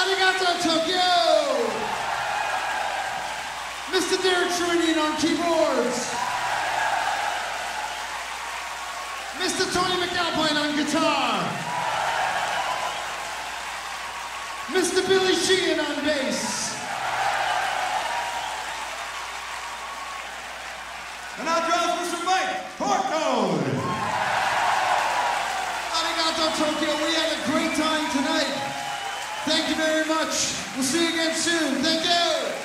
Arigato Tokyo! Mr. Derek Sherinian on keyboards. Mr. Tony MacAlpine on guitar. Mr. Billy Sheehan on bass. Much. We'll see you again soon. Thank you.